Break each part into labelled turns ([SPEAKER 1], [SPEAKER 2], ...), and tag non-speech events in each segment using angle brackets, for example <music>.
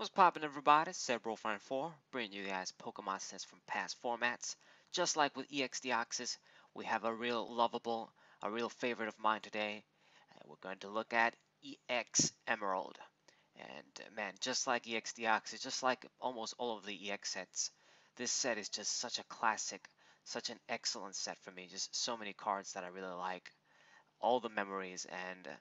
[SPEAKER 1] What's poppin' everybody? SaberWolf, bringing you guys Pokemon sets from past formats. Just like with EX Deoxys, we have a real lovable, a real favorite of mine today. And we're going to look at EX Emerald. And uh, man, just like EX Deoxys, just like almost all of the EX sets, this set is just such a classic, such an excellent set for me. Just so many cards that I really like. All the memories and uh,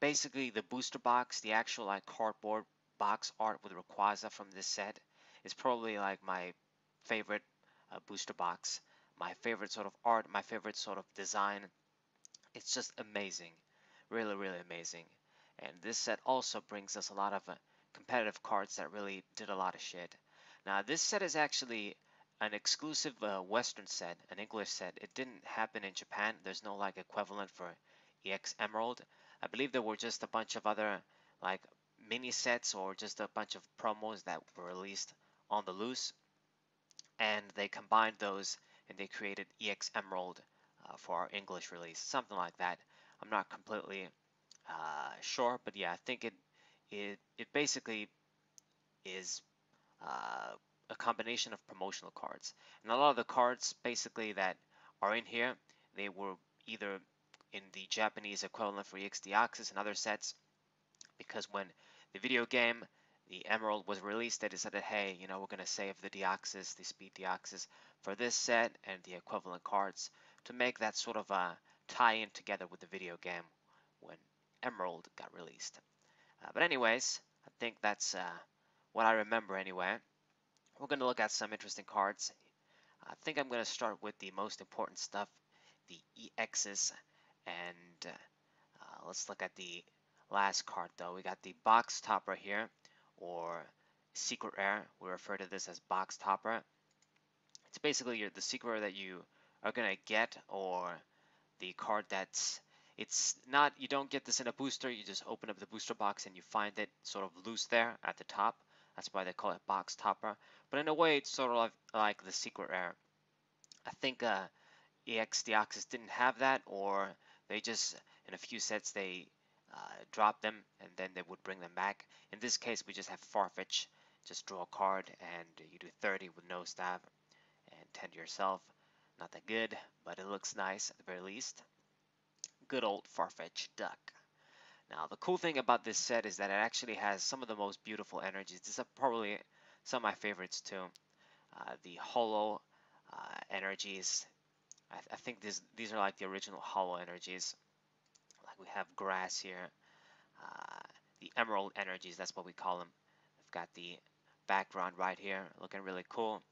[SPEAKER 1] basically the booster box, the actual like cardboard box art with Rayquaza from this set is probably like my favorite uh, booster box. My favorite sort of art, my favorite sort of design. It's just amazing. Really, really amazing. And this set also brings us a lot of uh, competitive cards that really did a lot of shit. Now, this set is actually an exclusive uh, Western set, an English set. It didn't happen in Japan. There's no like equivalent for EX Emerald. I believe there were just a bunch of other like mini sets or just a bunch of promos that were released on the loose and they combined those and they created EX Emerald uh, for our English release, something like that. I'm not completely uh, sure, but yeah, I think it it it basically is uh, a combination of promotional cards, and a lot of the cards basically that are in here, they were either in the Japanese equivalent for EX Deoxys and other sets, because when the video game, the Emerald was released, they decided, hey, you know, we're going to save the Deoxys, the Speed Deoxys, for this set and the equivalent cards to make that sort of a tie-in together with the video game when Emerald got released. Uh, but anyways, I think that's uh, what I remember anyway. We're going to look at some interesting cards. I think I'm going to start with the most important stuff, the EXs, and uh, let's look at the last card though. We got the box topper here, or secret rare. We refer to this as box topper. It's basically your, the secret rare that you are gonna get, or the card that's it's not you don't get this in a booster. You just open up the booster box and you find it sort of loose there at the top. That's why they call it box topper. But in a way, it's sort of like, like the secret rare. I think uh, EX Deoxys didn't have that, or they just in a few sets they uh, drop them and then they would bring them back. In this case, we just have Farfetch'd. Just draw a card and you do 30 with no stab and 10 to yourself. Not that good, but it looks nice at the very least. Good old Farfetch duck. Now, the cool thing about this set is that it actually has some of the most beautiful energies. These are probably some of my favorites too. Uh, the holo uh, energies. I, th I think these these are like the original holo energies we have grass here. Uh, the emerald energies, that's what we call them. We've got the background right here, looking really cool.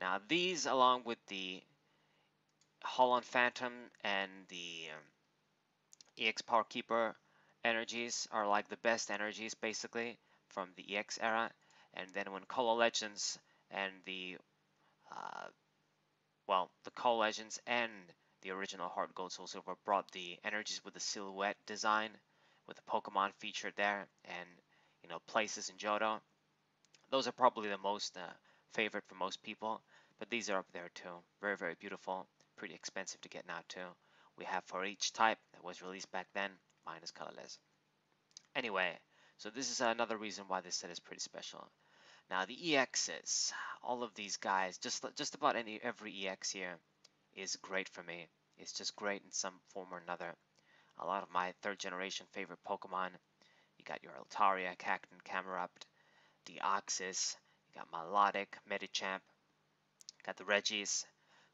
[SPEAKER 1] Now these, along with the Holon Phantom and the um, EX Power Keeper energies are like the best energies basically from the EX era. And then when Call of Legends and the uh, well, the Call of Legends and the original Heart Gold Soul Silver brought the energies with the silhouette design with the Pokemon featured there and you know places in Johto. Those are probably the most uh, favorite for most people, but these are up there too. Very, very beautiful. Pretty expensive to get now too. We have for each type that was released back then, minus colorless. Anyway, so this is another reason why this set is pretty special. Now the EXs, all of these guys, just just about any every EX here is great for me. It's just great in some form or another. A lot of my third generation favorite Pokemon. You got your Altaria, Cacturne, Camerupt, Deoxys, you got Milotic, Medicham, got the Regis.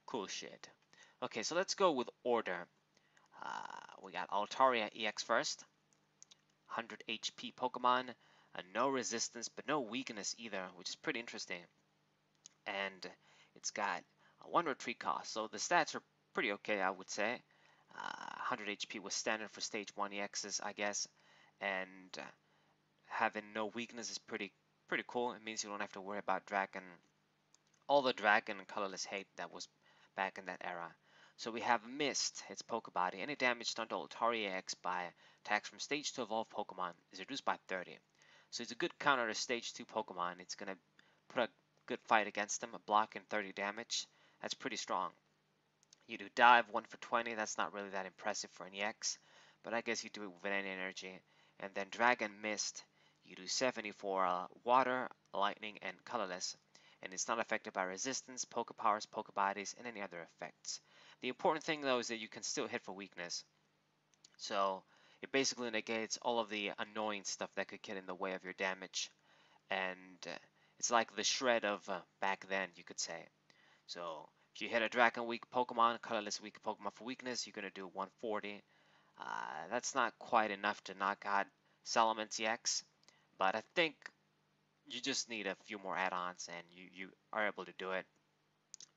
[SPEAKER 1] Cool shit. Okay, so let's go with order. Uh, we got Altaria EX first. 100 HP Pokemon. and no resistance, but no weakness either, which is pretty interesting. And it's got one retreat cost. So the stats are pretty okay, I would say. Uh, 100 HP was standard for stage 1 EXs, I guess. And uh, having no weakness is pretty pretty cool. It means you don't have to worry about dragon, all the dragon and colorless hate that was back in that era. So we have Mist, its Pokebody. Any damage done to Altaria EX by attacks from stage 2 evolved Pokemon is reduced by 30. So it's a good counter to stage 2 Pokemon. It's going to put a good fight against them, a block and 30 damage. That's pretty strong. You do dive 1 for 20. That's not really that impressive for an EX. But I guess you do it with any energy. And then Dragon Mist. You do 70 for uh, water, lightning, and colorless, and it's not affected by resistance, Poke Powers, Poke Bodies, and any other effects. The important thing though is that you can still hit for weakness. So it basically negates all of the annoying stuff that could get in the way of your damage. And uh, it's like the shred of uh, back then, you could say. So if you hit a Dragon weak Pokemon, colorless weak Pokemon for weakness, you're going to do 140. Uh, that's not quite enough to knock out Salamence EX, but I think you just need a few more add-ons and you, you are able to do it.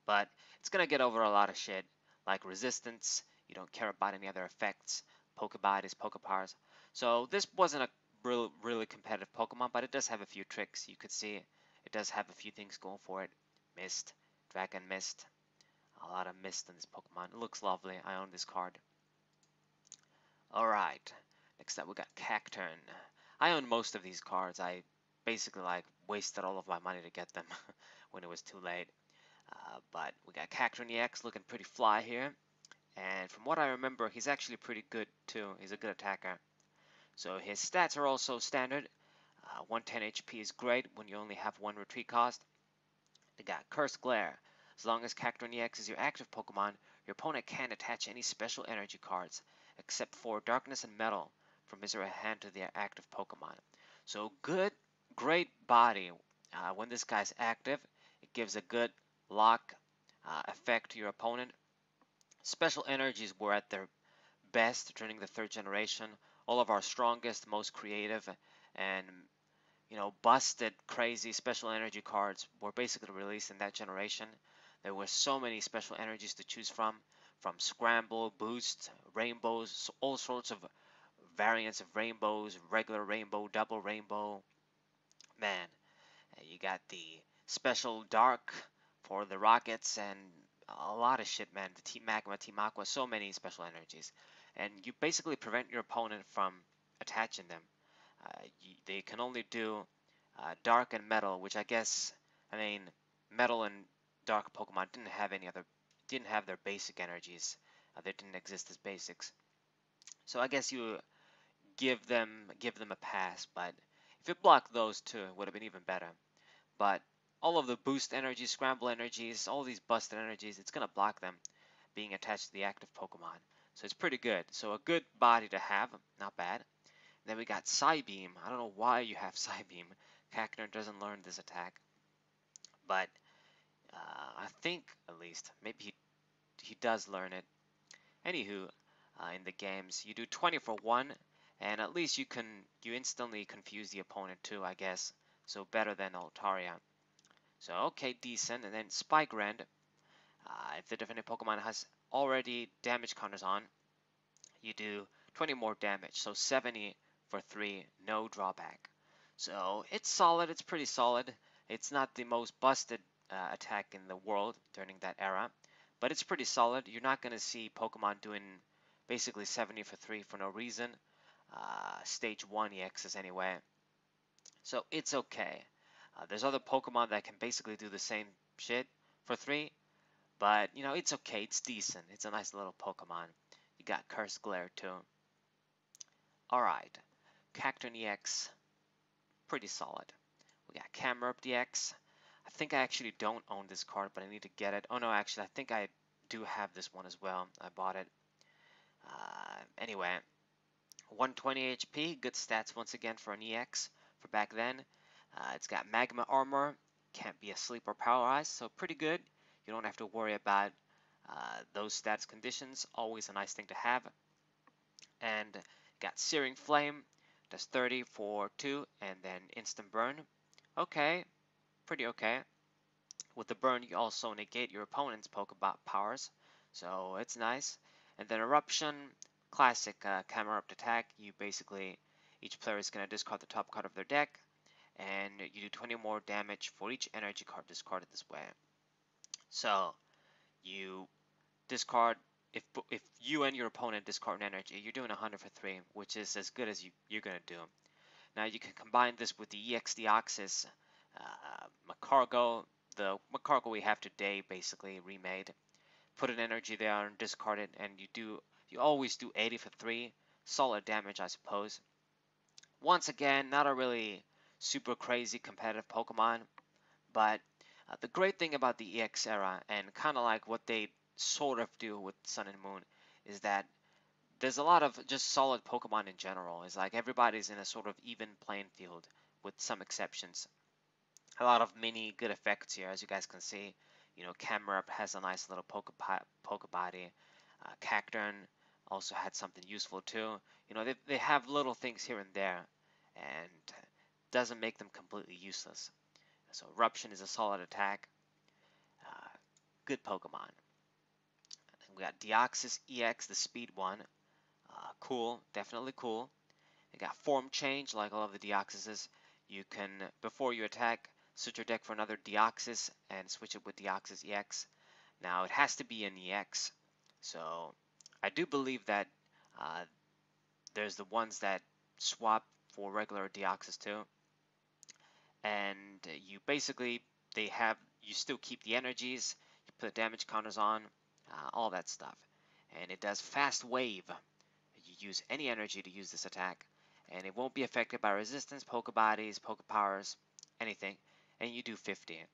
[SPEAKER 1] But it's going to get over a lot of shit like resistance, you don't care about any other effects, Pokebodies, Pokepowers. So this wasn't a really, really competitive Pokemon, but it does have a few tricks. You could see it does have a few things going for it. Mist, Dragon Mist, a lot of mist in this Pokemon. It looks lovely. I own this card. Alright, next up we got Cacturne. I own most of these cards. I basically like wasted all of my money to get them <laughs> when it was too late. Uh, but we got Cacturne EX looking pretty fly here. And from what I remember, he's actually pretty good too. He's a good attacker. So his stats are also standard. Uh, 110 HP is great when you only have one retreat cost. They got Curse Glare. As long as Cacturne EX is your active Pokemon, your opponent can't attach any special energy cards, except for Darkness and Metal from his or her hand to their active Pokemon. So good, great body. Uh, when this guy's active, it gives a good lock uh, effect to your opponent. Special energies were at their best during the third generation. All of our strongest, most creative, and you know, busted, crazy special energy cards were basically released in that generation. There were so many special energies to choose from, from Scramble, Boost, Rainbows, all sorts of variants of rainbows, regular rainbow, double rainbow. Man, you got the special dark for the rockets and a lot of shit, man. The Team Magma, Team Aqua, so many special energies. And you basically prevent your opponent from attaching them. Uh, they can only do uh, Dark and Metal, which I guess, I mean, Metal and Dark Pokemon didn't have any other, didn't have their basic energies. Uh, they didn't exist as basics. So I guess you give them, give them a pass. But if it blocked those two, it would have been even better. But all of the boost energies, scramble energies, all these busted energies, it's going to block them being attached to the active Pokemon. So it's pretty good. So a good body to have, not bad. Then we got Psybeam. I don't know why you have <laughs> Psybeam. Cacturne doesn't learn this attack. But uh, I think, at least, maybe he, he does learn it. Anywho, uh, in the games, you do 20 for 1, and at least you can you instantly confuse the opponent too, I guess. So better than Altaria. So okay, decent. And then Spike. Uh, if the defending Pokemon has already damage counters on, you do 20 more damage. So 70 for 3, no drawback. So it's solid, it's pretty solid. It's not the most busted uh, attack in the world during that era, but it's pretty solid. You're not going to see Pokemon doing basically 70 for 3 for no reason. Uh, stage 1 EXs anyway. So it's okay. Uh, there's other Pokemon that can basically do the same shit for 3, but you know, it's okay, it's decent. It's a nice little Pokemon. You got Curse Glare too. Alright, Cacturne EX, pretty solid. We got Camerupt EX. I think I actually don't own this card, but I need to get it. Oh no, actually, I think I do have this one as well. I bought it. Uh, anyway, 120 HP, good stats once again for an EX for back then. Uh, it's got Magma Armor, can't be asleep or paralyzed, so pretty good. You don't have to worry about uh, those stats conditions, always a nice thing to have. And got Searing Flame, does 30 for 2, and then Instant Burn. Okay, pretty okay. With the burn, you also negate your opponent's Pokeball powers, so it's nice. And then Eruption, classic uh, Camerupt attack. You basically, each player is going to discard the top card of their deck, and you do 20 more damage for each energy card discarded this way. So, you discard if if you and your opponent discard an energy, you're doing 100 for 3, which is as good as you, you're going to do. Now you can combine this with the EX Deoxys uh, Magcargo, the Magcargo we have today basically remade. Put an energy there and discard it, and you do you always do 80 for 3, solid damage I suppose. once again, not a really super crazy competitive Pokemon, but uh, the great thing about the EX era, and kind of like what they sort of do with Sun and Moon, is that there's a lot of just solid Pokemon in general. It's like everybody's in a sort of even playing field, with some exceptions. A lot of mini good effects here, as you guys can see. You know, Camerupt has a nice little poke, poke body. Uh, Cacturne also had something useful too. You know, they, they have little things here and there, and doesn't make them completely useless. So Eruption is a solid attack. Uh, good Pokemon. We got Deoxys EX, the speed one. Uh, cool, definitely cool. You got Form Change, like all of the Deoxyses. You can, before you attack, switch your deck for another Deoxys and switch it with Deoxys EX. Now it has to be an EX, so I do believe that uh, there's the ones that swap for regular Deoxys too and you basically they have you still keep the energies you put damage counters on uh, all that stuff. And it does fast wave. You use any energy to use this attack. And it won't be affected by resistance poke bodies poke powers anything. And you do 50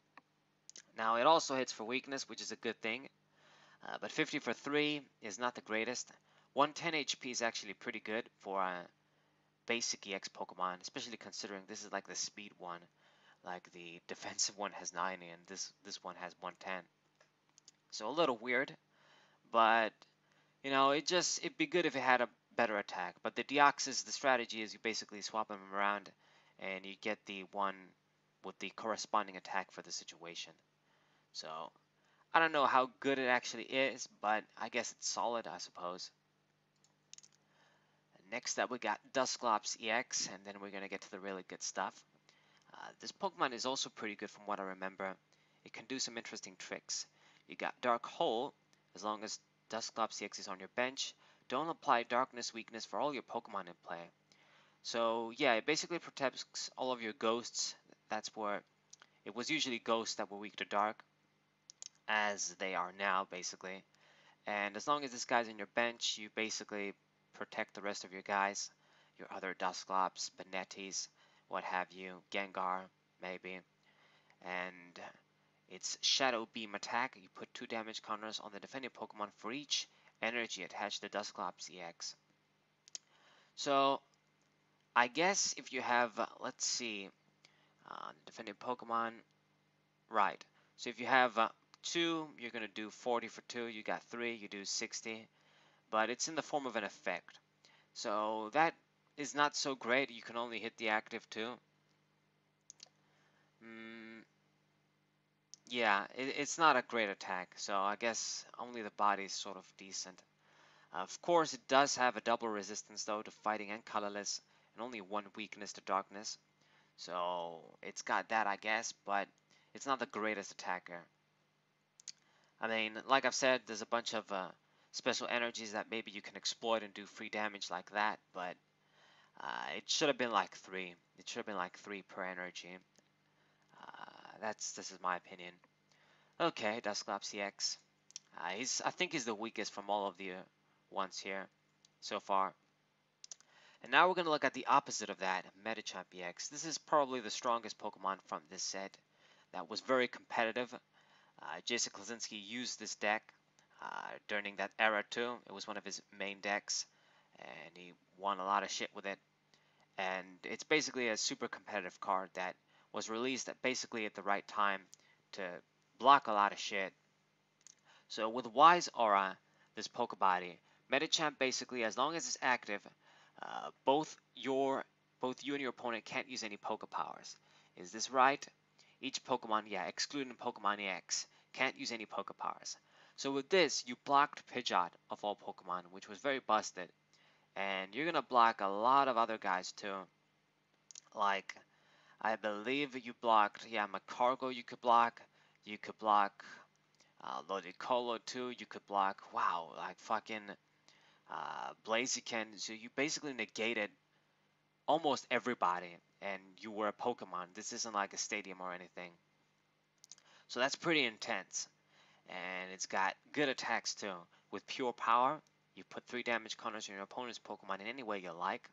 [SPEAKER 1] now it also hits for weakness which is a good thing. Uh, but 50 for 3 is not the greatest. 110 HP is actually pretty good for a basic EX Pokemon, especially considering this is like the speed one. Like the <laughs> defensive one has 90 and this, this one has 110. So a little weird, but you know, it just, it'd be good if it had a better attack. But the Deoxys, the strategy is you basically swap them around and you get the one with the corresponding attack for the situation. So I don't know how good it actually is, but I guess it's solid, I suppose. Next up, we got Dusclops EX, and then we're going to get to the really good stuff. Uh, this Pokemon is also pretty good from what I remember. It can do some interesting tricks. You got Dark Hole, as long as Dusclops EX is on your bench. Don't apply Darkness Weakness for all your Pokemon in play. So yeah, it basically protects all of your ghosts. That's where it was usually ghosts that were weak to dark, as they are now, basically. And as long as this guy's on your bench, you basically protect the rest of your guys, your other Dusclops, Banettes, what have you, Gengar, maybe. And it's Shadow Beam attack. You put two damage counters on the defending Pokemon for each energy attached to Dusclops EX. So, I guess if you have, uh, let's see, uh, defending Pokemon, right. So if you have uh, two, you're going to do 40 for two. You got three, you do 60 but it's in the form of an effect. So that is not so great. You can only hit the active two. Mm, yeah, it, it's not a great attack, so I guess only the body is sort of decent. Uh, of course, it does have a double resistance though to fighting and colorless, and only one weakness to darkness. So it's got that, I guess, but it's not the greatest attacker. I mean, like I've said, there's a bunch of uh, special energies that maybe you can exploit and do free damage like that, but uh, it should have been like three. It should have been like three per energy. That's this is my opinion. Okay, Dusclops EX. Uh, he's I think he's the weakest from all of the uh, ones here so far. And now we're going to look at the opposite of that, Medicham EX. This is probably the strongest Pokemon from this set that was very competitive. Uh, Jason Klaczynski used this deck uh, during that era too. It was one of his main decks, and he won a lot of shit with it. And it's basically a super competitive card that was released at basically at the right time to block a lot of shit. So with Wise Aura, this Pokebody, Medicham basically, as long as it's active, uh, both your both you and your opponent can't use any Poke Powers. Is this right? Each Pokemon, yeah, excluding Pokemon EX, can't use any Poke Powers. So with this, you blocked Pidgeot of all Pokemon, which was very busted. And you're going to block a lot of other guys too. Like, I believe you blocked, yeah, Magcargo you could block. You could block uh, Ludicolo too. You could block, wow, like fucking uh, Blaziken. So you basically negated almost everybody. And you were a Pokemon. This isn't like a stadium or anything. So that's pretty intense and it's got good attacks too. With pure power, you put 3 damage counters on your opponent's Pokemon in any way you like.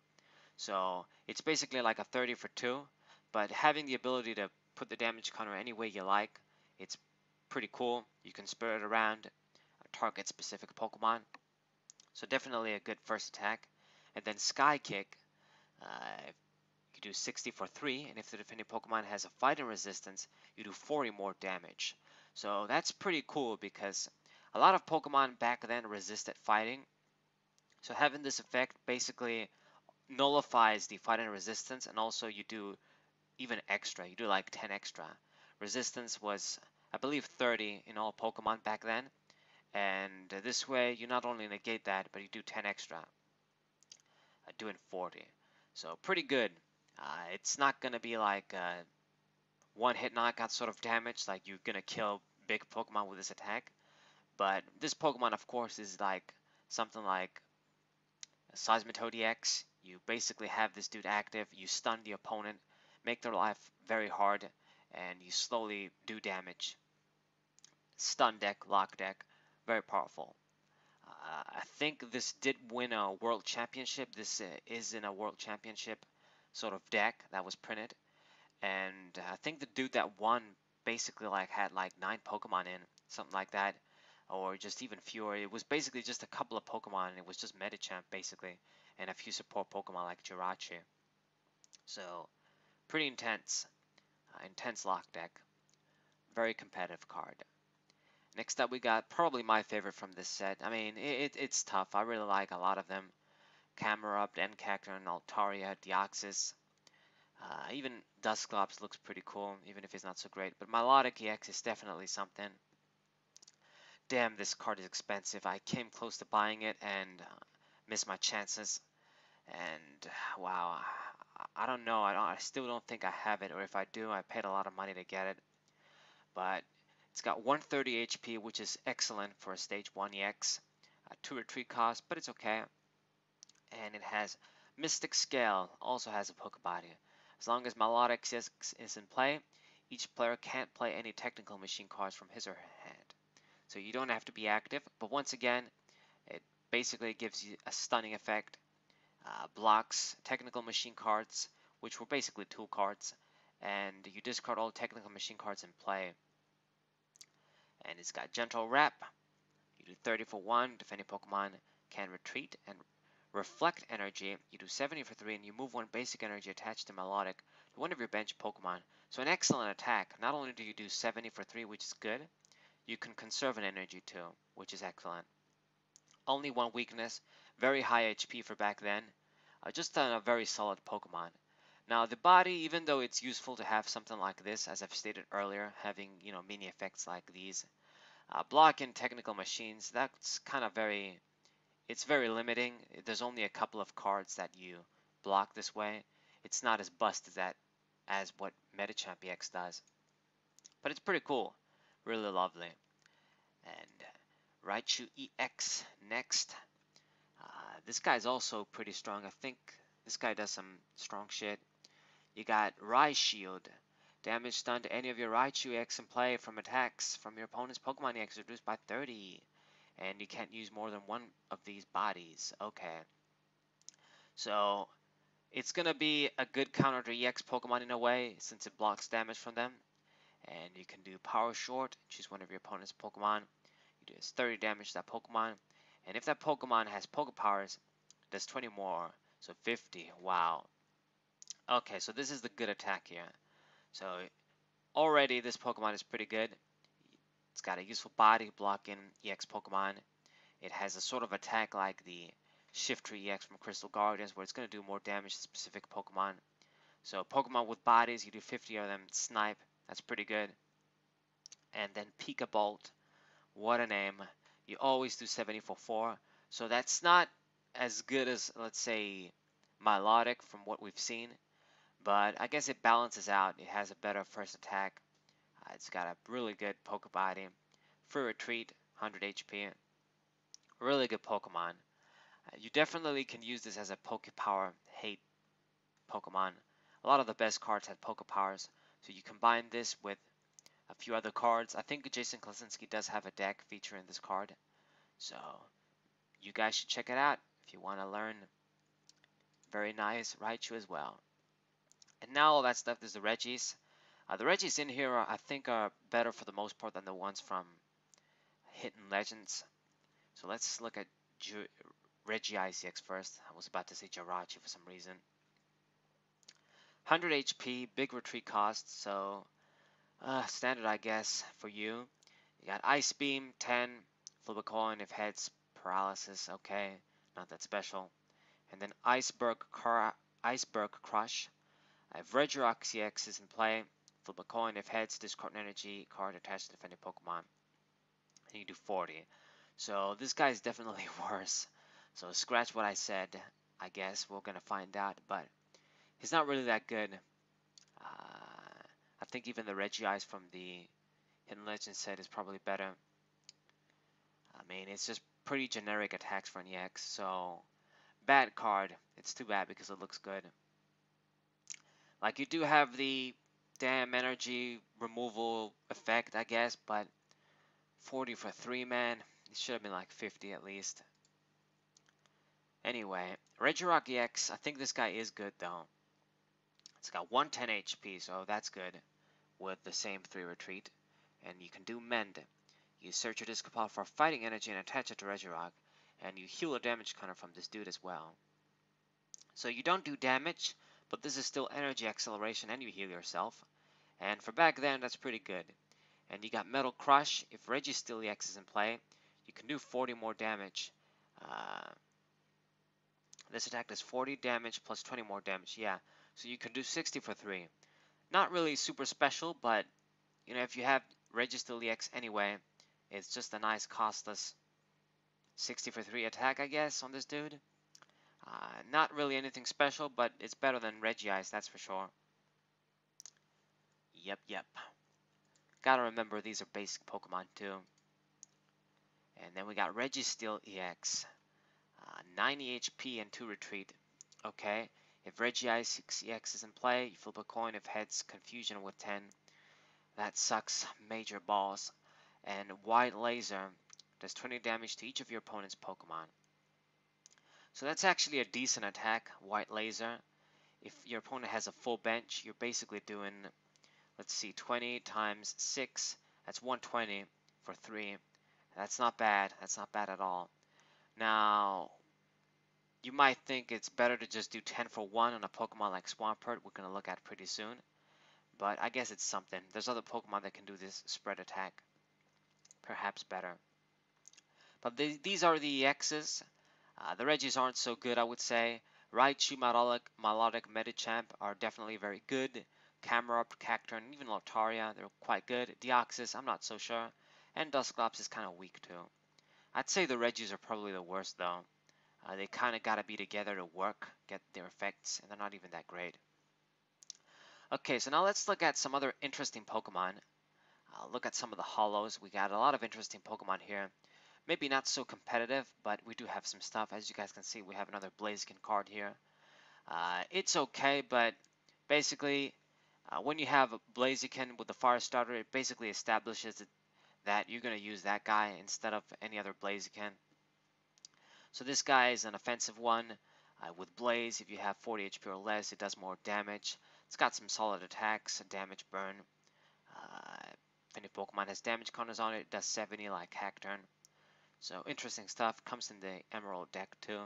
[SPEAKER 1] So it's basically like a 30 for 2, but having the ability to put the damage counter any way you like, it's pretty cool. You can spread it around target specific Pokemon. So definitely a good first attack. And then Sky Kick, uh, you do 60 for 3, and if the defending Pokemon has a fighting resistance, you do 40 more damage. So that's pretty cool because a lot of Pokemon back then resisted fighting. So having this effect basically nullifies the fighting resistance and also you do even extra. You do like 10 extra. Resistance was, I believe, 30 in all Pokemon back then. And this way, you not only negate that, but you do 10 extra. Uh, doing 40. So pretty good. Uh, it's not going to be like one hit knockout sort of damage, like you're going to kill big Pokemon with this attack. But this Pokemon, of course, is like something like Seismitoad EX. You basically have this dude active, you stun the opponent, make their life very hard, and you slowly do damage. Stun deck, lock deck, very powerful. Uh, I think this did win a world championship. This uh, is in a world championship sort of deck that was printed. And I think the dude that won basically like had like nine Pokemon in, something like that. Or just even fewer. It was basically just a couple of Pokemon and it was just Medicham basically. And a few support Pokemon like Jirachi. So pretty intense. Uh, intense lock deck. Very competitive card. Next up, we got probably my favorite from this set. I mean, it, it's tough. I really like a lot of them. Camerupt, and Cacturne, and Altaria, Deoxys. Uh, even Dusclops looks pretty cool, even if it's not so great. But Milotic EX is definitely something. Damn, this card is expensive. I came close to buying it and uh, missed my chances. And wow, I don't know. I, don't, I still don't think I have it, or if I do, I paid a lot of money to get it. But it's got 130 HP, which is excellent for a stage 1 EX. Uh, 2 retreat cost, but it's okay. And it has Mystic Scale, also has a Pokebody. As long as Milotic is in play, each player can't play any technical machine cards from his or her hand. So you don't have to be active, but once again, it basically gives you a stunning effect. Uh, blocks technical machine cards, which were basically tool cards, and you discard all technical machine cards in play and it's got Gentle Wrap. You do 30 for 1, defending Pokemon can retreat and reflect energy. You do 70 for 3, and you move one basic energy attached to Milotic to one of your bench Pokemon. So an excellent attack. Not only do you do 70 for 3, which is good, you can conserve an energy too, which is excellent. Only one weakness, very high HP for back then. Uh, just a very solid Pokemon. Now the body, even though it's useful to have something like this, as I've stated earlier, having you know mini effects like these, uh, block in technical machines, that's kind of very, it's very limiting. There's only a couple of cards that you block this way. It's not as busted as that as what Medicham EX does. But it's pretty cool. Really lovely. And Raichu EX next. This guy's also pretty strong. I think this guy does some strong shit. You got Rai Shield. Damage done to any of your Raichu X in play from attacks from your opponent's Pokemon X reduced by 30. And you can't use more than one of these bodies. Okay. So, it's going to be a good counter to EX Pokemon in a way, since it blocks damage from them. And you can do Power Short, choose one of your opponent's Pokemon. You do 30 damage to that Pokemon. And if that Pokemon has Poke Powers, does 20 more. So 50. Wow. Okay, so this is the good attack here. So already this Pokemon is pretty good. It's got a useful body blocking EX Pokemon. It has a sort of attack like the Shiftry EX from Crystal Guardians where it's going to do more damage to specific Pokemon. So Pokemon with bodies, you do 50 of them, Snipe, that's pretty good. And then Pika Bolt, what a name. You always do 70 for 4. So that's not as good as, let's say, Milotic from what we've seen. But I guess it balances out. It has a better first attack. Uh, it's got a really good Pokebody. Free Retreat, 100 HP. Really good Pokemon. Uh, you definitely can use this as a Pokepower hate Pokemon. A lot of the best cards have Pokepowers. So you combine this with a few other cards. I think Jason Klaczynski does have a deck featuring this card. So you guys should check it out if you want to learn Very nice. Raichu as well. And now all that stuff, is the Regis. Uh, the Regis in here, are, I think, are better for the most part than the ones from Hidden Legends. So let's look at Ju I C X first. I was about to say Jirachi for some reason. 100 HP, big retreat cost, so uh, standard I guess for you. You got Ice Beam, 10, flip a coin if heads, paralysis, okay, not that special. And then Iceberg, Car Iceberg Crush. I have EX is in play. Flip a coin if heads, discard an energy card attached to defending Pokemon. And you do 40. So this guy is definitely <laughs> worse. So scratch what I said. I guess we're gonna find out, but he's not really that good. I think even the Regice from the Hidden Legend set is probably better. I mean, it's just pretty generic attacks for an EX, so bad card. It's too bad because it looks good. Like you do have the damn energy removal effect, I guess, but 40 for 3 man, it should have been like 50 at least. Anyway, Regirock EX, I think this guy is good though. It's got 110 HP, so that's good with the same 3 retreat. And you can do Mend. You search your disc pile for fighting energy and attach it to Regirock, and you heal a damage counter from this dude as well. So you don't do damage, but this is still energy acceleration and you heal yourself. And for back then, that's pretty good. And you got Metal Crush. If Registeel EX is in play, you can do 40 more damage. Uh, this attack does 40 damage plus 20 more damage. Yeah, so you can do 60 for 3. Not really super special, but you know if you have Registeel EX anyway, it's just a nice costless 60 for 3 attack, I guess, on this dude. Uh, not really anything special, but it's better than Regice, that's for sure. Yep, yep. Gotta remember these are basic Pokemon too. And then we got Registeel EX. Uh, 90 HP and 2 retreat. Okay, if Regice EX is in play, you flip a coin if heads confusion with 10. That sucks major balls and White Laser does 20 damage to each of your opponent's Pokemon. So that's actually a decent attack, White Laser. If your opponent has a full bench, you're basically doing, let's see, 20 times 6, that's 120 for 3. That's not bad, that's not bad at all. Now, you might think it's better to just do 10 for 1 on a Pokemon like Swampert, we're going to look at pretty soon. But I guess it's something. There's other Pokemon that can do this spread attack perhaps better. But the, these are the X's. Uh, the Regis aren't so good, I would say. Raichu, Milotic, Milotic, Medicham are definitely very good. Camerupt, Cacturne, even Altaria, they're quite good. Deoxys, I'm not so sure. And Dusclops is kind of weak too. I'd say the Regis are probably the worst though. Uh, they kind of got to be together to work, get their effects, and they're not even that great. Okay, so now let's look at some other interesting Pokemon. Uh, look at some of the holos. We got a lot of interesting Pokemon here. Maybe not so competitive, but we do have some stuff. As you guys can see, we have another Blaziken card here. Uh, it's okay, but basically, uh, when you have a Blaziken with the Fire Starter, it basically establishes that you're going to use that guy instead of any other Blaziken. So this guy is an offensive one. Uh, with Blaze, if you have 40 HP or less, it does more damage. It's got some solid attacks, a damage burn. Uh, if Pokemon has damage counters on it, it does 70 like Cacturne. So interesting stuff. Comes in the Emerald deck too,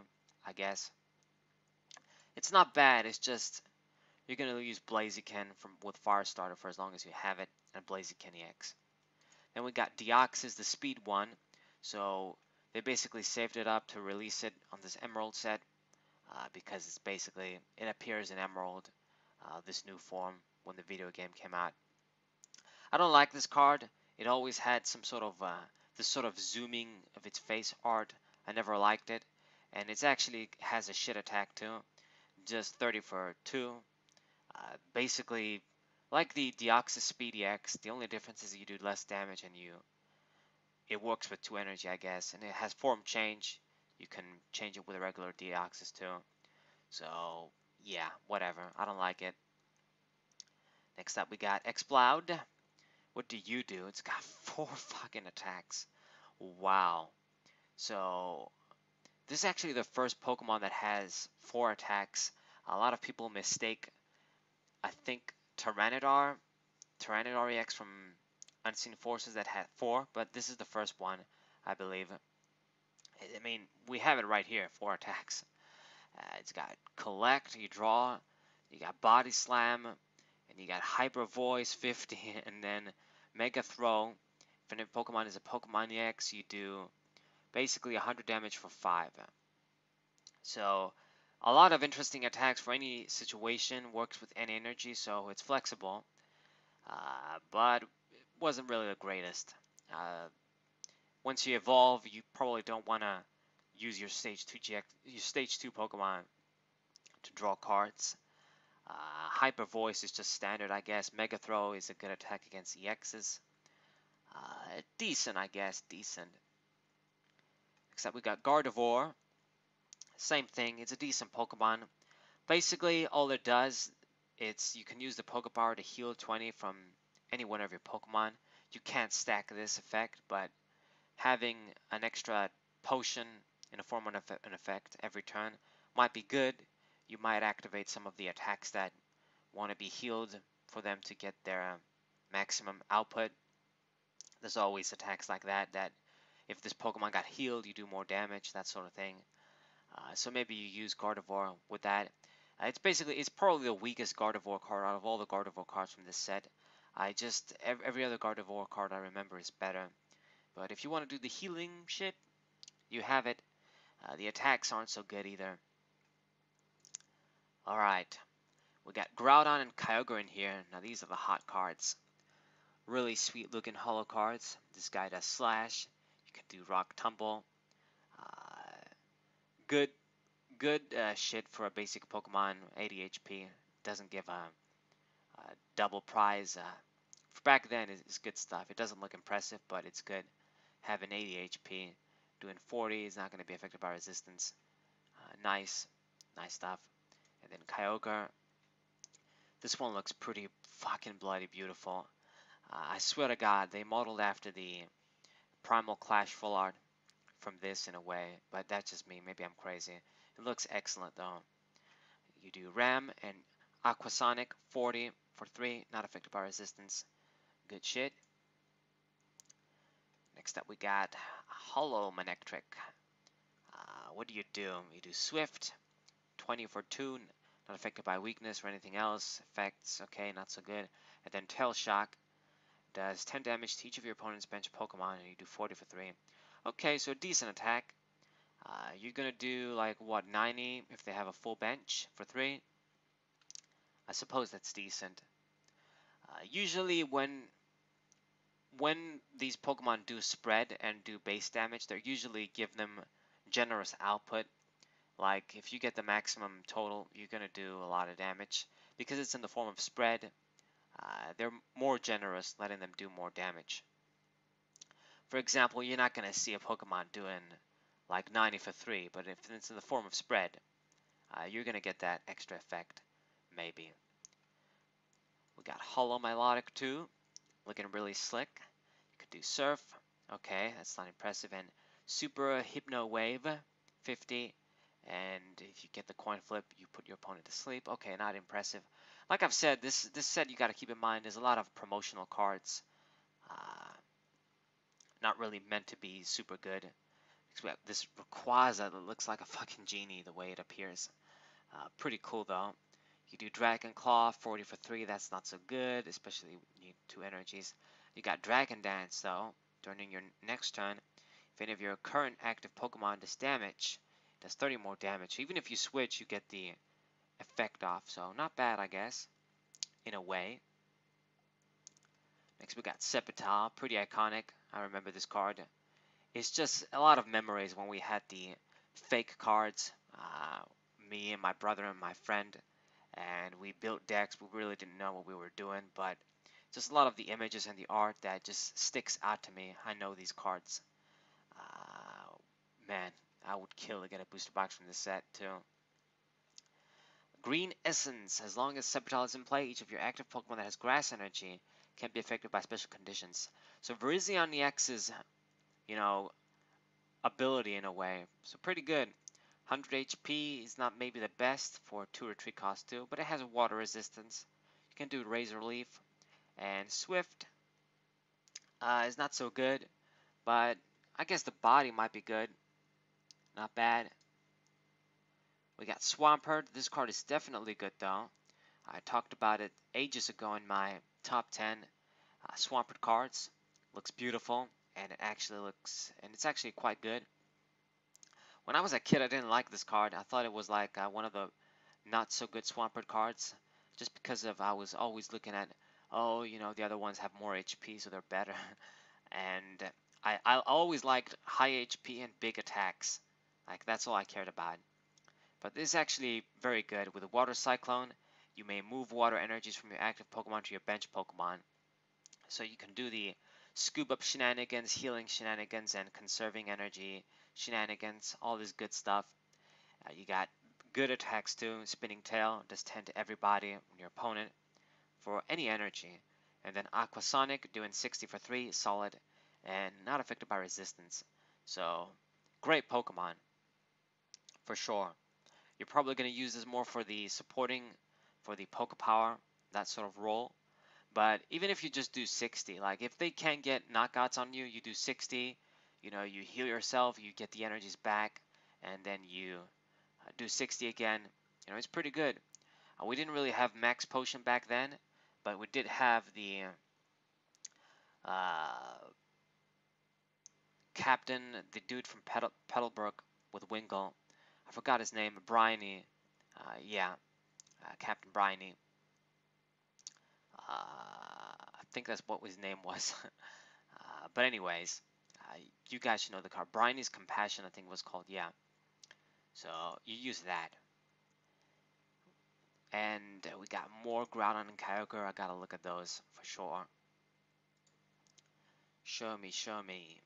[SPEAKER 1] I guess. It's not bad, it's just you're going to use Blaziken from with Firestarter for as long as you have it, and Blaziken EX. Then we got Deoxys, the speed one. So they basically saved it up to release it on this Emerald set uh, because it's basically, it appears in Emerald, uh, this new form when the video game came out. I don't like this card. It always had some sort of uh, this sort of zooming of its face art. I never liked it. And it actually has a shit attack too. Just 30 for 2. Uh, basically, like the Deoxys Speed EX, the only difference is you do less damage and you it works with 2 energy, I guess. And it has form change. You can change it with a regular Deoxys too. So, yeah, whatever. I don't like it. Next up, we got Exploud. What do you do? It's got <laughs> four fucking attacks. Wow. So This is actually the first Pokemon that has four attacks. A lot of people mistake, I think, Tyranitar, Tyranitar EX from Unseen Forces that had four, but this is the first one, I believe. I mean, we have it right here, four attacks. Uh, it's got Collect, you draw, you got Body Slam, and you got Hyper Voice 50, <laughs> and then Mega Throw. If a Pokemon is a Pokemon X, you do basically 100 damage for 5. So a lot of interesting attacks for any situation, works with any energy, so it's flexible. Uh, but wasn't really the greatest. Uh, once you evolve, you probably don't want to use your stage 2 GX, your stage 2 Pokemon to draw cards. Uh, Hyper Voice is just standard, I guess. Mega Throw is a good attack against EXs. Uh, decent, I guess, decent. Except we got Gardevoir. Same thing, it's a decent Pokemon. Basically, all it does, it's you can use the Pokepower to heal 20 from any one of your Pokemon. You can't stack this effect, but having an extra potion in a form of an effect every turn might be good. You might activate some of the attacks that want to be healed for them to get their maximum output. There's always attacks like that that if this Pokemon got healed, you do more damage, that sort of thing. Uh, so maybe you use Gardevoir with that. Uh, it's basically, it's probably the weakest Gardevoir card out of all the Gardevoir cards from this set. I just, every, other Gardevoir card I remember is better. But if you want to do the healing shit, you have it. Uh, the attacks aren't so good either. Alright, we got Groudon and Kyogre in here. Now these are the hot cards. Really sweet looking holo cards. This guy does Slash. You can do Rock Tumble. Uh, good good uh, shit for a basic Pokemon, 80 HP. Doesn't give a, a double prize. Uh, back then, it's good stuff. It doesn't look impressive, but it's good. Having 80 HP, doing 40 is not going to be affected by resistance. Uh, nice, nice stuff. And then Kyogre. This one looks pretty fucking bloody beautiful. Uh, I swear to God, they modeled after the Primal Clash full art from this in a way, but that's just me. Maybe I'm crazy. It looks excellent though. You do Ram and Aquasonic 40 for 3, not affected by resistance. Good shit. Next up we got Holo Manectric. Uh, what do you do? You do Swift, 20 for 2, not affected by weakness or anything else. Effects, okay, not so good. And then Tail Shock does 10 damage to each of your opponent's bench Pokemon, and you do 40 for 3. Okay, so decent attack. Uh, you're gonna do like what 90 if they have a full bench for three. I suppose that's decent. Uh, usually when when these Pokemon do spread and do base damage, they usually give them generous output. Like if you get the maximum total, you're gonna do a lot of damage because it's in the form of spread. Uh, they're more generous, letting them do more damage. For example, you're not gonna see a Pokemon doing like 90 for 3, but if it's in the form of spread, uh, you're going to get that extra effect, maybe. We got Holo Milotic too, looking really slick. You could do Surf, okay, that's not impressive, and Super Hypno Wave, 50, and if you get the coin flip, you put your opponent to sleep. Okay, not impressive. Like I've said, this this set you got to keep in mind. There's a lot of promotional cards, uh, not really meant to be super good this Rayquaza that looks like a fucking genie the way it appears. Uh, pretty cool though. You do Dragon Claw, 40 for 3, that's not so good, especially you need two energies. You got Dragon Dance though. During your next turn, if any of your current active Pokemon does damage, does 30 more damage. Even if you switch, you get the effect off, so not bad I guess, in a way. Next we got Sceptile, pretty iconic. I remember this card it's just a lot of memories when we had the fake cards. Uh, me and my brother and my friend, and we built decks. We really didn't know what we were doing, but just a lot of the images and the art that just sticks out to me. I know these cards. Uh, man, I would kill to get a booster box from this set too. Green Essence. As long as Sceptile is in play, each of your active Pokemon that has Grass Energy can be affected by special conditions. So Virizion EX's you know, ability in a way. So pretty good. 100 HP is not maybe the best for 2 retreat cost 2, but it has water resistance. You can do Razor Leaf. And Swift uh, is not so good, but I guess the body might be good. Not bad. We got Swampert. This card is definitely good though. I talked about it ages ago in my top 10 uh, Swampert cards. Looks beautiful and it actually looks, and it's actually quite good. When I was a kid, I didn't like this card. I thought it was like uh, one of the not so good Swampert cards just because of I was always looking at, oh, you know, the other ones have more HP, so they're better. <laughs> and I, I always liked high HP and big attacks. Like, that's all I cared about. But this is actually very good. With a Water Cyclone, you may move water energies from your active Pokemon to your bench Pokemon. So you can do the scoop up shenanigans, healing shenanigans, and conserving energy shenanigans, all this good stuff. Uh, you got good attacks too. Spinning Tail does 10 to everybody your opponent for any energy. And then Aquasonic doing 60 for 3, solid, and not affected by resistance. So, great Pokemon, for sure. You're probably going to use this more for the supporting, for the Poke Power, that sort of role. But even if you just do 60, like if they can't get knockouts on you, you do 60, you know, you heal yourself, you get the energies back, and then you uh, do 60 again. You know, it's pretty good. Uh, we didn't really have max potion back then, but we did have the uh, captain, the dude from Petal Petalburg with Wingull. I forgot his name, Briney. Uh, yeah, uh, Captain Briney. Uh, I think that's what his name was. <laughs> But anyways, you guys should know the card. Briney's Compassion, I think was called. Yeah. So you use that. And we got more Groudon and Kyogre. I gotta look at those for sure. Show me, show me.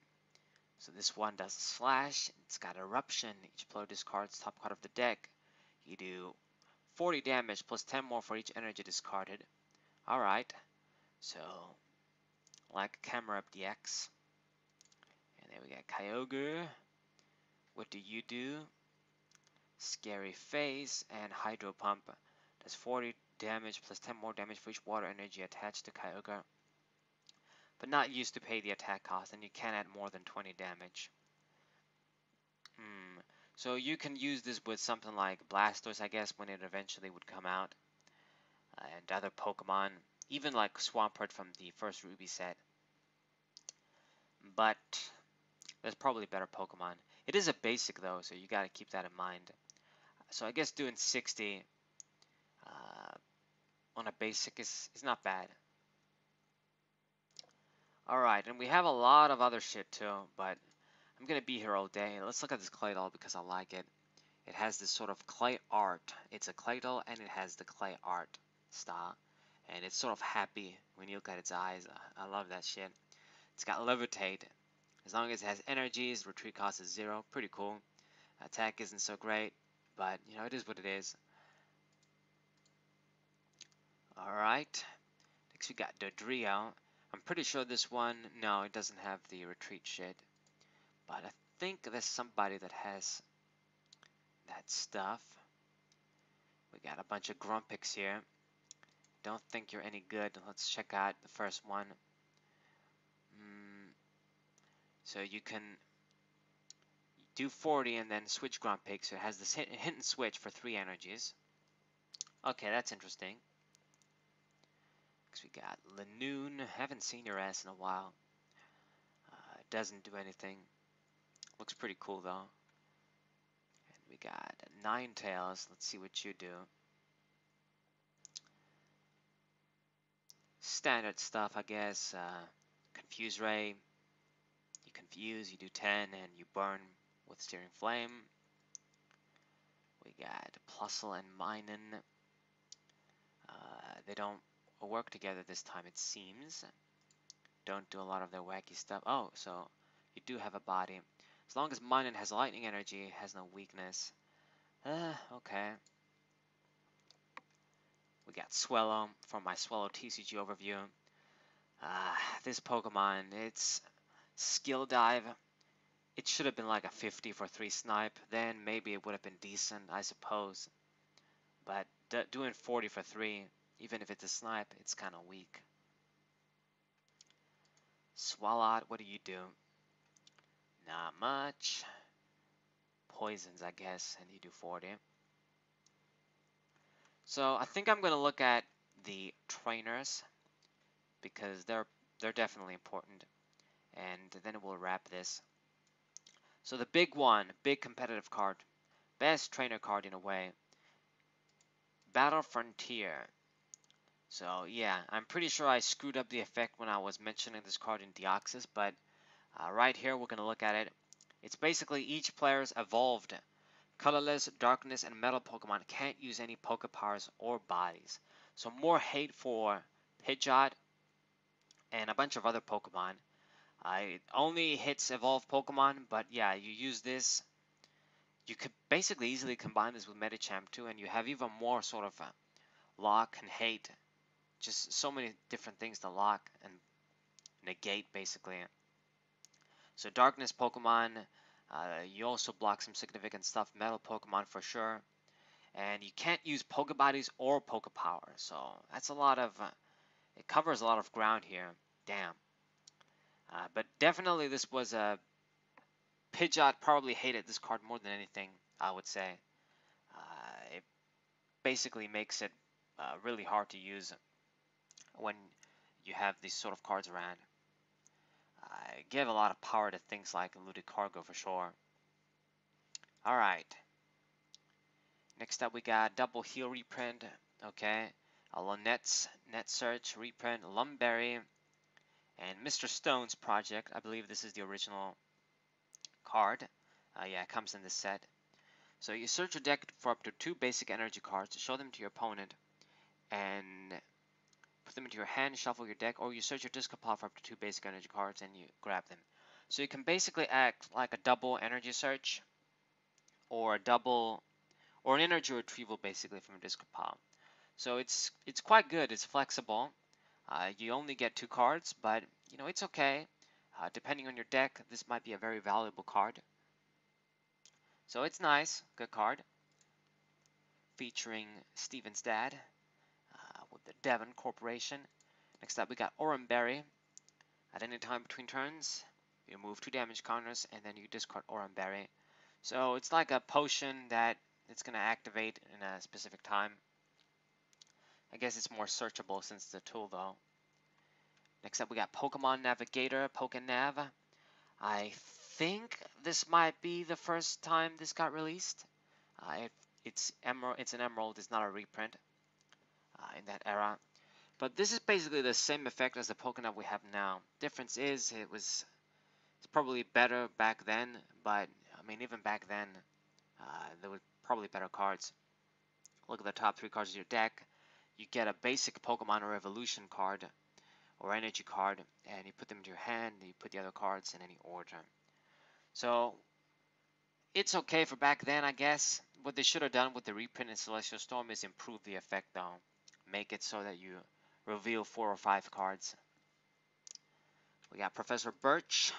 [SPEAKER 1] So this one does a slash. It's got eruption. Each player discards top card of the deck. You do 40 damage plus 10 more for each energy discarded. Alright. So, like Camerupt DX. Then we got Kyogre. What do you do? Scary Face and Hydro Pump. Does 40 damage plus 10 more damage for each water energy attached to Kyogre. But not used to pay the attack cost, and you can add more than 20 damage. Hmm. So you can use this with something like Blastoise, I guess, when it eventually would come out. Uh, and other Pokemon, even like Swampert from the first Ruby set. But there's probably better Pokemon. It is a basic though, so you got to keep that in mind. So I guess doing 60 uh, on a basic is, is not bad. Alright, and we have a lot of other shit too, but I'm going to be here all day. Let's look at this Claydol because I like it. It has this sort of clay art. It's a Claydol and it has the clay art style. And it's sort of happy when you look at its eyes. I love that shit. It's got levitate. As long as it has energies, retreat cost is zero. Pretty cool. Attack isn't so great, but you know, it is what it is. Alright. Next we got Dodrio. I'm pretty sure this one, no, it doesn't have the retreat shit. But I think there's somebody that has that stuff. We got a bunch of Grumpig here. Don't think you're any good. Let's check out the first one. Mm, so you can do 40 and then switch Grumpig. So it has this hit and switch for three energies. Okay, that's interesting. Because we got Lanoon. Haven't seen your ass in a while. Uh, doesn't do anything. Looks pretty cool though. And we got Ninetales. Let's see what you do. Standard stuff, I guess. Uh, confuse Ray. Confuse, you do 10, and you burn with Searing Flame. We got Plusle and Minun. Uh, they don't work together this time, it seems. Don't do a lot of their wacky stuff. Oh, so you do have a body. As long as Minun has lightning energy, has no weakness. Uh, okay. We got Swellow from my Swellow TCG overview. Uh, this Pokemon, its skill dive it should have been like a 50 for 3 snipe. Then maybe it would have been decent, I suppose. But doing 40 for 3, even if it's a snipe, it's kind of weak. Swalot, what do you do? Not much. Poisons, I guess, and you do 40. So I think I'm going to look at the trainers because they're they're definitely important. And then we'll wrap this. So the big one, big competitive card, best trainer card in a way, Battle Frontier. So yeah, I'm pretty sure I screwed up the effect when I was mentioning this card in Deoxys, but uh, right here we're going to look at it. It's basically each player's evolved colorless, darkness, and metal Pokemon can't use any Poke Powers or bodies. So more hate for Pidgeot and a bunch of other Pokemon. Uh, it only hits evolved Pokemon, but yeah, you use this. You could basically easily combine this with Medicham too, and you have even more sort of lock and hate just so many different things to lock and negate basically. So darkness Pokemon, uh, you also block some significant stuff, metal Pokemon for sure. And you can't use Pokebodies or Pokepower, so that's a lot of, uh, it covers a lot of ground here. Damn. Uh, but definitely this was a, Pidgeot probably hated this card more than anything, I would say. Uh, it basically makes it uh, really hard to use when you have these sort of cards around. Uh, give a lot of power to things like looted Cargo for sure. Alright. Next up we got Double Heal reprint. Okay. A Lanette's Net Search reprint. Lum Berry. And Mr. Stone's project. I believe this is the original card. Uh, yeah, it comes in this set. So you search your deck for up to two basic energy cards, show them to your opponent, and put them into your hand, shuffle your deck, or you search your discard pile for up to two basic energy cards and you grab them. So you can basically act like a double energy search or a double or an energy retrieval basically from a discard pile. So it's it's quite good. It's flexible. Uh, you only get two cards, but you know it's okay. Uh, depending on your deck, this might be a very valuable card. So it's nice, good card. Featuring Steven's dad, with the Devon Corporation. Next up, we got Oran Berry. At any time between turns, you move two damage counters, and then you discard Oran Berry. So it's like a potion that it's going to activate in a specific time. I guess it's more searchable since it's a tool, though. Next up, we got Pokemon Navigator, PokeNav. I think this might be the first time this got released. Uh, it's. It's an emerald. It's not a reprint uh, in that era. But this is basically the same effect as the Pokemon we have now. Difference is it was it's probably better back then, but I mean even back then uh, there were probably better cards. Look at the top three cards of your deck. You get a basic Pokemon Revolution card or Energy card, and you put them into your hand. And you put the other cards in any order. So it's okay for back then, I guess. What they should have done with the reprint in Celestial Storm is improve the effect though make it so that you reveal four or five cards. We got Professor Birch.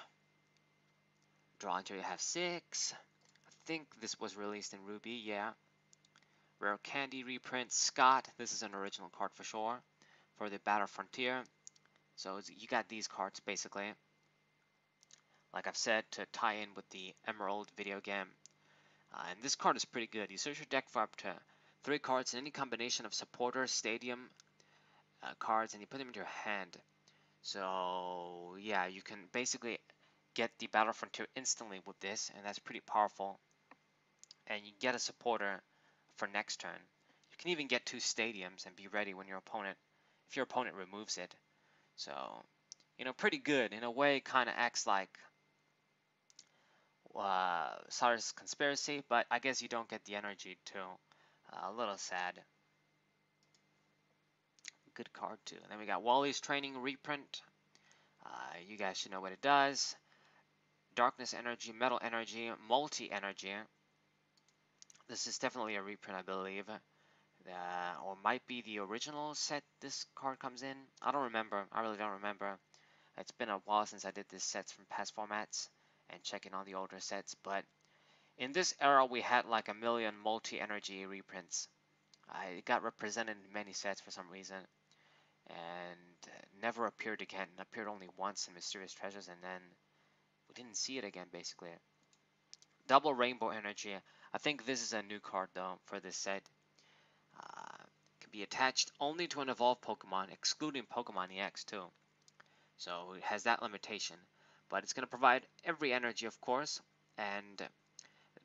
[SPEAKER 1] Draw until you have six. I think this was released in Ruby, yeah. Rare Candy reprint Scott. This is an original card for sure for the Battle Frontier. So you got these cards basically. Like I've said, to tie in with the Emerald video game. Uh, and this card is pretty good. You search your deck for up to three cards in any combination of supporter, stadium uh, cards, and you put them into your hand. So yeah, you can basically get the Battle Frontier instantly with this, and that's pretty powerful. And you get a supporter for next turn. You can even get two stadiums and be ready when your opponent, if your opponent removes it. So, you know, pretty good. In a way, kind of acts like uh, Cyrus Conspiracy, but I guess you don't get the energy too a little sad. Good card too. And then we got Wally's Training reprint. Uh, you guys should know what it does. Darkness Energy, Metal Energy, Multi Energy. This is definitely a reprint, I believe. Uh, or might be the original set this card comes in. I don't remember. I really don't remember. It's been a while since I did this sets from past formats. and checking on the older sets, but in this era we had like a million multi-energy reprints. Uh, it got represented in many sets for some reason and never appeared again. It appeared only once in Mysterious Treasures and then we didn't see it again basically. Double Rainbow Energy. I think this is a new card though for this set. Uh, can be attached only to an evolved Pokemon, excluding Pokemon EX too. So it has that limitation. But it's going to provide every energy, of course, and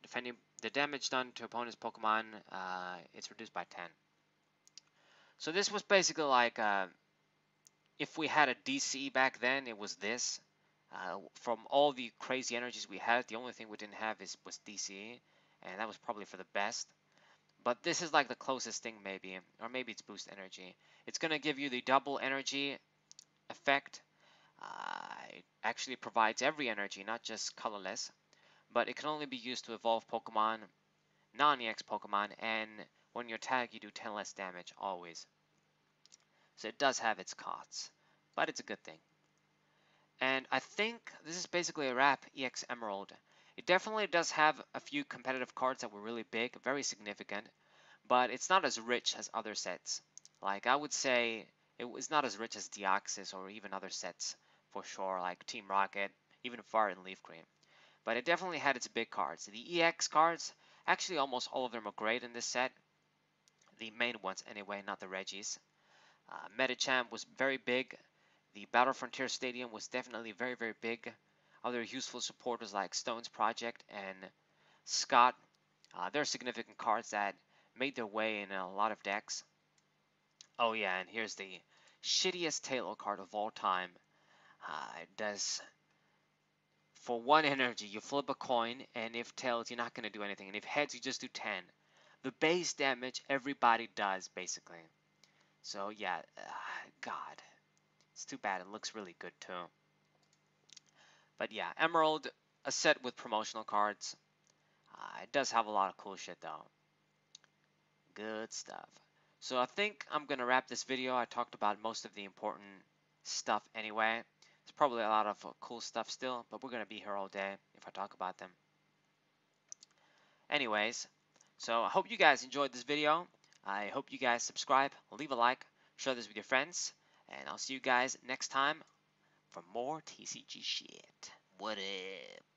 [SPEAKER 1] defending the damage done to opponent's Pokemon, uh, it's reduced by 10. So this was basically like, uh, if we had a DCE back then, it was this. Uh, from all the crazy energies we had, the only thing we didn't have is was DCE, and that was probably for the best. But this is like the closest thing maybe, or maybe it's boost energy. It's going to give you the double energy effect. Uh, it actually provides every energy, not just colorless. But it can only be used to evolve Pokemon, non-EX Pokemon, and when you attack you do 10 less damage, always. So it does have its costs, but it's a good thing. And I think this is basically a wrap EX Emerald. It definitely does have a few competitive cards that were really big, very significant, but it's not as rich as other sets. Like I would say it was not as rich as Deoxys or even other sets for sure, like Team Rocket, even Fire and Leaf Green. But it definitely had its big cards. The EX cards, actually almost all of them are great in this set. The main ones anyway, not the Regis. Uh, Medicham was very big. The Battle Frontier Stadium was definitely very, very big. Other useful supporters like Stone's Project and Scott, uh, they're significant cards that made their way in a lot of decks. Oh yeah, and here's the shittiest Taillow card of all time. Uh, it does, for one energy, you flip a coin, and if tails, you're not going to do anything. And if heads, you just do 10. The base damage everybody does, basically. So yeah, uh, God. It's too bad. It looks really good too. But yeah, Emerald, a set with promotional cards. Uh, it does have a lot of cool shit though. Good stuff. So I think I'm going to wrap this video. I talked about most of the important stuff anyway. There's probably a lot of uh, cool stuff still, but we're going to be here all day if I talk about them. Anyways, so I hope you guys enjoyed this video. I hope you guys subscribe, leave a like, share this with your friends. And I'll see you guys next time for more TCG shit. What up?